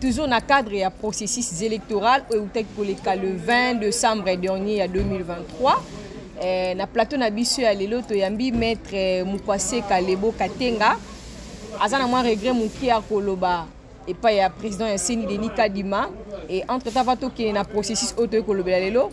toujours na cadre ya processus électoral oyo eutaki koleka le 20 décembre dernier ya 2023 eh, na plateau na biso ya lelo toyambi maître eh, mukwase kalebo katenga aza na mwa regret moke ya koloba epai ya président ya seni denis kadima e entre temps va tokende na processus oyo toyei kolobela lelo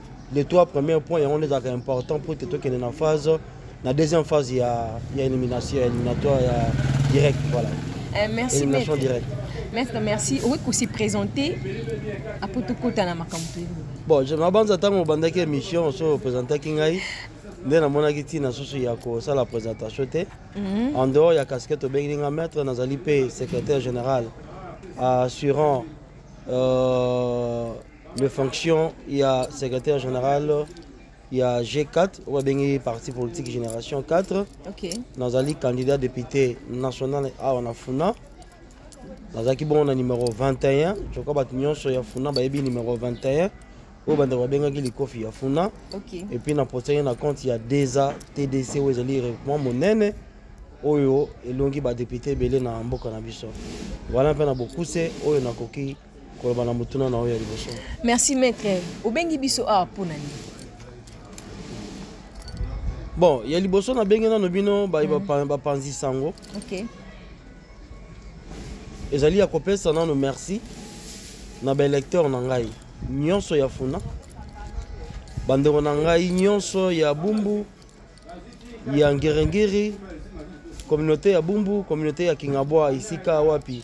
les trois premiers points yango nde ezalaka important mpo ete tokende na phase na deuxième phase ya, ya élimination ya éliminatoire ya direct voilà eh, merci élimination direct maître merci okoki kosi présente apo tokota na makambo toyebi bon je nabanza ntango obandaki émission so opresentaki ngai nde namonaki ntina susu ya kosala présentation te mhm. en dehors ya casquette obengeli nga maître nazali mpe secrétaire général assurant euh, de fonction ya secrétaire général ya G4 oyo babengi parti politique génération 4 okay. nazali candidat député national awa na funa nazalaki bongo na numero 21 joka bato nyonso ya funa bayebi numero 21 oyo bandeko babengaki likofi ya funa okay. epuis napostaki na compte ya desa tdc oyo ezali regroupement monene oyo elongi badepute ebele na mboka na biso wana mpe na bokuse oyo nakoki koloba na motuna na oyo ya liboso merci maître obengi biso awa mpo na nini bon ya liboso nabengi nano bino baye mm. bapanzi sango okay. ezali ya kopesa nano merci na baelecteur na ngai nyonso ya funa bandeko na ngai nyonso ya bumbu ya ngerengeri communauté ya bumbu communauté ya kingabwa esika wapi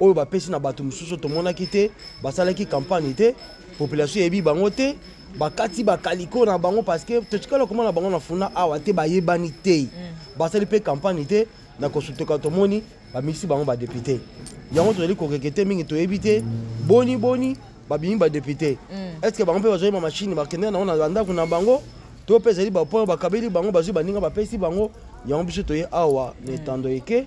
oyo bapesi na bato mosusu tomonaki te basalaki kampagne te population eyebi bango te bakati bakaliko na bango parce que totikala koma na bango na funa awa te bayebani te mm. basali mpe kampagne te na kosutoka tomoni bamisi bango badepute yango tozali kokekete mingi toyebi te boni boni babimi badepute mm. est ce que bango mpe bazwaki bamashine bakendeka nango na bandako na bango to mpe ezali bapoint bakabeli bango bazwi baninga bapesi bango yango biso toye awa na etando eke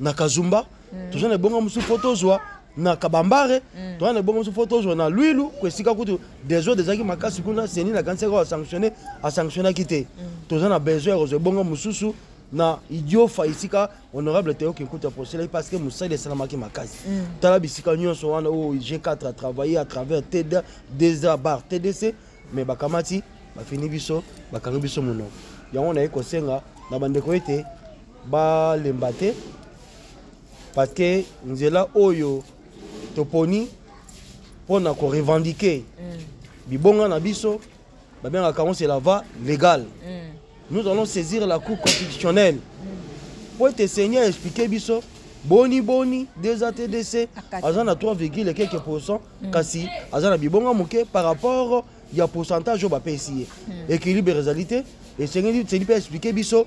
na kazumba mm. toza na ebonga mosusu mpo tozwa na kabambare mm. toza na ebonga mosusu mpo tozwa na lwilu ko esika kutu desordre ezalaki makasi kuna seni na kanisaki oyo asanctionne asanctionnaki te mm. toza na besoin ya kozwa ebonga mosusu na idiofa esika honorable teo kinkutu aposelaki parce que mosali esalamaki makasi mm. tala bisika nyonso wana oyo oh, g4 a travaille à travers td desa bar tdc mais bakamati bafini biso bakangi biso monoko yango naye kosenga na bandeko ete balemba te parceke nzela oyo toponi mpo na korevendike mm. bibonga na biso babengaka yango c'est la va légale mm. nous allons saisir la cour constitutionnelle mm. mpo ete seigneur explike biso boni boni des atdc aza na 3 virgule quelque pourcent kasi aza na bibonga moke par rapport ya pourcentage oyo bapesi ye équilibre ezali te esengeli mpe explike biso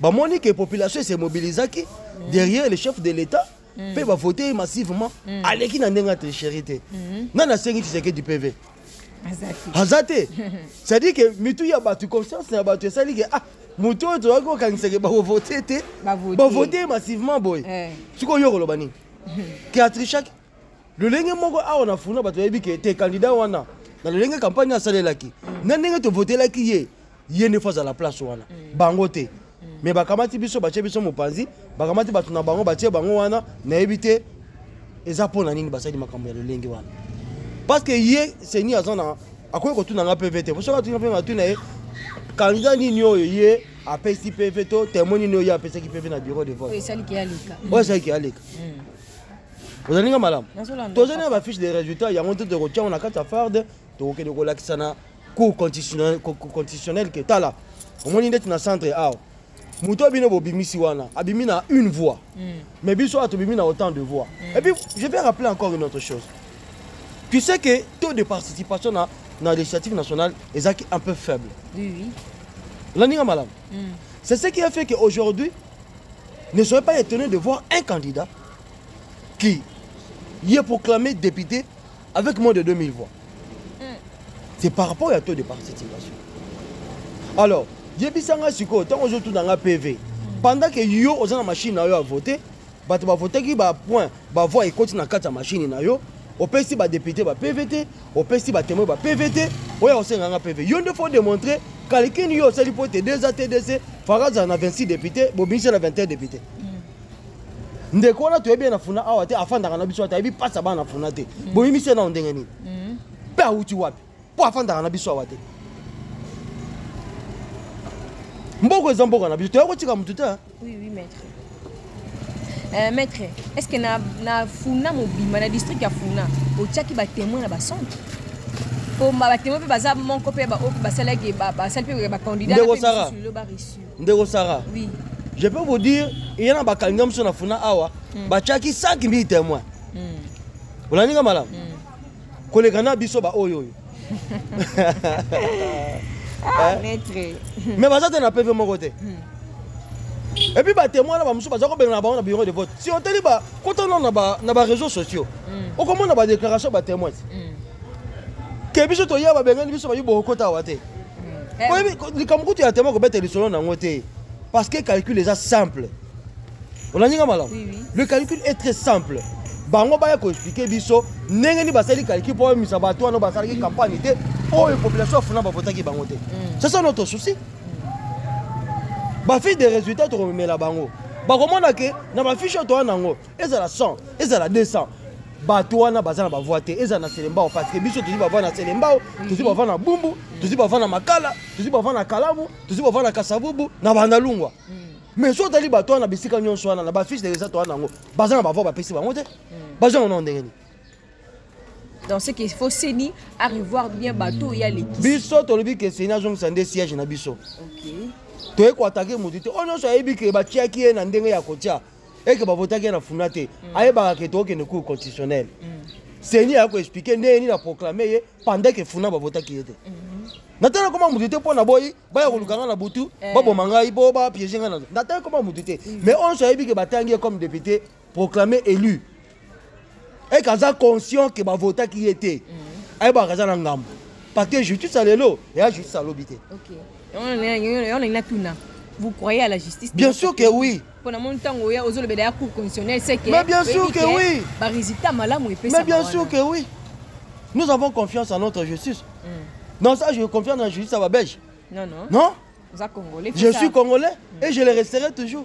bamoni que population ese mobilisaki mm. derrière le chef de l'état mm. mpe bavote ye massivement mm. aleki na ndenge ya tricherie te mm-hmm. nani asengi tshisekedi pv aza te c'est-à-dire que mitu ya bato conscience ya bato esali ke ah moto oyo tozalaki kokanisake bakovote te bavote ye massivement boye eh. sikoyo yo koloba nini ke atrichaki lolenge moko awa na funa bato bayebi ke te candidat wana na lolenge campagne asalelaki na ndenge tovotelaki ye ye nde fo azala place wana mm. bango te mm. mais bakamati biso batie biso mopanzi bakamati bato na bango batie bango wana nayebi te eza mpo na nini basali makambo ya lolenge wana parce que ye seni aza na akoki kotuna nga pv te soki atuni mpe atuna ye kanda nini oyo ye apesi pv to temo nini oyo ye apesaki pv na bureau de vote oyo esaliki aleka mm. ozali nga malamu tozali na bafiche de résultat yango nte tokotiango na kati ya farde tokokende kolakisana cour constitutionnel ke tala omoni ndeti na centre awa moto oyo bino bobimisi wana abimi na une voix mm. mais biso awa tobimi na autant de voix mm. et puis je vais rappeler encore une autre chose tu sais que taux de participation na, na législative nationale ezalaki un peu faible oui, oui. olandinga malamu mm. c'est ce qui a fait qu'aujourd'hui ne soyez pas étonné de voir un candidat qui y est proclamé député avec moins de 2000 voix hmm. c'est par rapport ya taux de participation alors yebisa ngai sikoyo ntango ozotuna ngai pv pendant ke yo oza na machine na yo ya vote bato bavotaki bapoint bavoi ekoti na kati ya mashine na yo opesi badepute ba pv te opesi batemoin ba pv te oyo akosenga nga pv yo nde fo démontre kalikini yo osali mpo te 2 a tdc faka azala na 26 député bobimisi na 21 député mm. ndeko wana toyebi ye na funa awa te afandaka na biso ata ayebi mpasi ya bana na funa te mm. boyimisi ye nao ndenge nini mm. mpe awuti wapi mpo afandaka na biso awa te mboka eza mboka na biso toya kotika motu te oui, oui, maître. Euh, maître est ce que na, na funa mobimba na district ya funa otyaki batémoin na bacentre mpo batémoin mpe baza moko mpe baoyo basalaki basali mpe bacandidat mpe baresu ndeko sara oui. je peux vous dire eye na bakanisa mosusu na funa awa mm. batiaki 5 mille témoin mm. olandi nga malamu mm. koleka na biso baoyo oyo ah, eh? mais baza te na peve moko te mm. epuis batémoin na bamosusu baza kobengana na bango na bureau de vote si oteli bakota nano na baréseau sociaux mm. okomona badéclaration batémoin mm. ke biso toya babengani biso bayi bokokota awa te eh. likambo kutu ya tema kobeta lisolo na yango te parce que calcul eza simple olandi nga malamu le calcul est très simple bango baya koexplike biso ndenge nini basali calcul mpo oyemisa bato wana basalaki campagne te oyo population afuna bavotaki bango te mm. c'est ça notre souci bafille de résultat tokomemela bango bakomona ke na bafiche oyo toya nango ezala 100 ezala 200 bato wana baza na bavoi te ezala na selembao parce que biso tozwi bavoi na selembao tozwi bavoi na bumbu tozwi bavoi na makala tozwi bavoi na kalamu tozwi bavoi na kasabubu na bandalungwa mm. mais so otali bato wana bisika nyonso wana na bafiche de resate wana yango baza na bavoi bapesi bango te mm. baza yango nao ndenge nini dans ce qu'il faut seni à revoir bien bateau ya leki biso tolobi ke seni azongisa nde siège na biso okay. toyei koatake motu te oyo nyonso ayebi ke batiaki ye na ndenge ya kotya eke bavotaki ye na funa te mm. ayebaka ke tookende cour constitutionnel mm. seni aya koexplike nde yeni na proclame ye pendant ke funa bavotaki ye te mm-hmm. natala koma motu te mpo na boyi baya koluka ngai na butu eh. baboma ngai mpo bapiege ngai na natala koma motu te mm. mais onso ayebi ke batangi ye comme député proclame élu eke aza conscient ke bavotaki ye te mhm. ayebaka aza na ngambo parce que justice ya lelo eya justice alobi te vous croyez à la justice bien sûr que oui pona mon tango ya ozolobela ya cour conditionnel c'est que mais bien sûr que oui ba résultat malamu epesa mais bien sûr que oui nous avons confiance en notre justice mm. non ça je confiance en la justice à ba belge non non non je suis congolais mm. et je le resterai toujours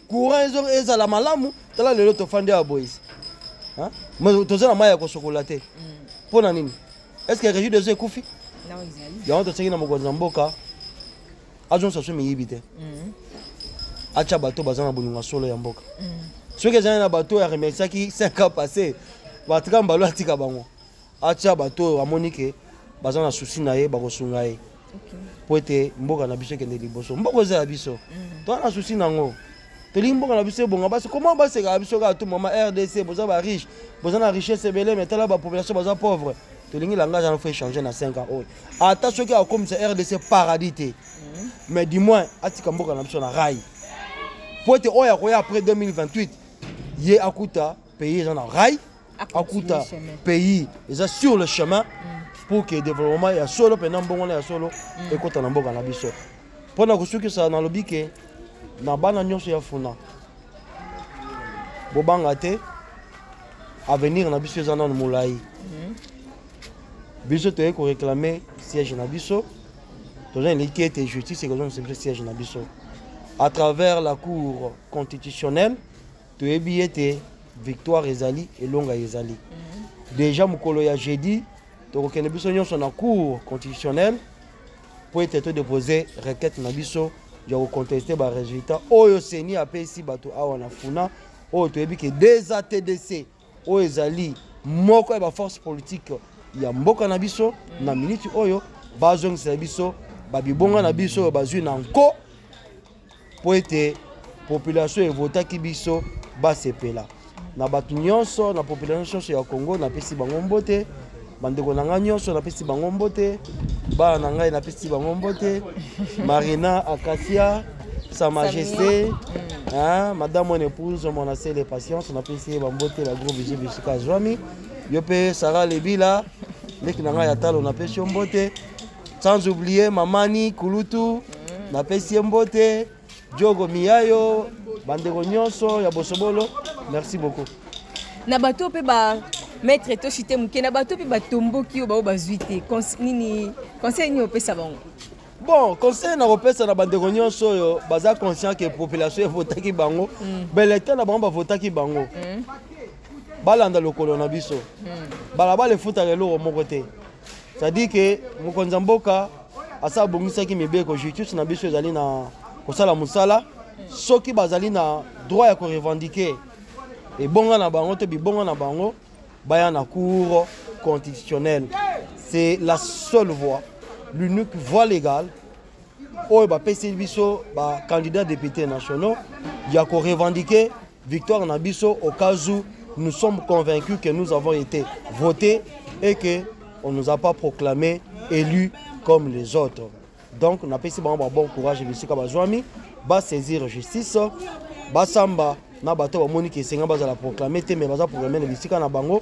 courant ezo ezala malamu tala lelo tofandi awa boyisi toza na mai ya kosokola te mpo mm. na nini est ce que régie deso ekufi yango toseki na mokonzi ya mboka azongisa so miyibi te mm. atya bato baza na bolingo ya solo ya mboka mm. soki ezali na bato oyo aremerciaki 5 ans passé batika mbalo atika bango atia bato oyo bamoni ke baza na susi na ye bakosunga ye mpo ete mboka na biso ekende liboso mboka eza ya biso mm. toa na susi na yango tolingi mboka na biso ebonga basi koma basekaka biso kaka tu mama rdc boza ba riche boza na richesse ebele me tala bapopulation baza pauvre tolingi langage yango fo échange na 5 ans oyo ata soki akomisa rdc paradis te mm. mais du moins atika mboka na biso na rai mpo ete oyo akoya après 2028 ye akuta pays eza na rai akuta pays eza sur le chemin mm. pour que développement ya solo mpenza mbongo na ya solo mm. ekota na mboka na biso mpo na kosukisa nalobi ke na bana nyonso ya funa bobanga te avenir na biso eza nano molai mm. biso toyei koreklame siège na biso toza eliki ete justice ekozongisa biso siège na biso à travers la cour constitutionnelle toyebi ete victoire ezali elonga ezali mhm. deja mokolo ya jeudi tokokende biso nyonso na cour constitutionnel mpo ete todepose requête na biso ya koconteste baresultat oyo seni apesi bato awa na funa oyo toyebi ke dza tdc oyo ezali moko ya baforce politique ya mboka na biso mm. na miniti oyo bazongisela biso babibonga na biso oyo bazwi na nko mpo ete population evotaki biso basepela na bato nyonso na population nyonso ya congo napesi bango mbote bandeko na ngai nyonso napesi bango mbote bana na ngai napesi bango mbote marina akasia sa majesté hein, madame mon épouse mon assez les patience napesi ye bambote bagros bisu bisika azwami yo mpe sara lebila leki na ngai ya talo napesi yo mbote sans oublier mamani kulutu napesi ye mbote Diogo Miyayo, bandeko nyonso ya Bosobolo, merci beaucoup. Na bato mpe ba maître to chite moke na bato mpe batomboki oyo bao bazwi te nini conseil nini opesa bango bon conseil nakopesa na bandeko nyonso oyo baza conscient ke population evotaki bango mm. baelecteur na bango bavotaki bango mm. balanda lokolo na biso mm. balabala efutaka eloko moko te cestadire ke mokonzi ya mboka asa abongisaki mibeko justice na biso ezali na kosala mosala soki bazali na droit ya korevendike ebonga na bango to bibonga na bango baya na cour constitutionnelle c'est la seule voie l'unique voie légale oyo bapesi biso bacandidat député nationaux ya korevendike Victoire na biso au cas où nous sommes convaincus que nous avons été votés et que on nous a pas proclamé élus comme les autres. Donc na pesi bango ba bon courage bisika bazwami ba saisir justice basamba na bato bamoni ke esenga bazala proclame te mais baza proclame na bisika na bango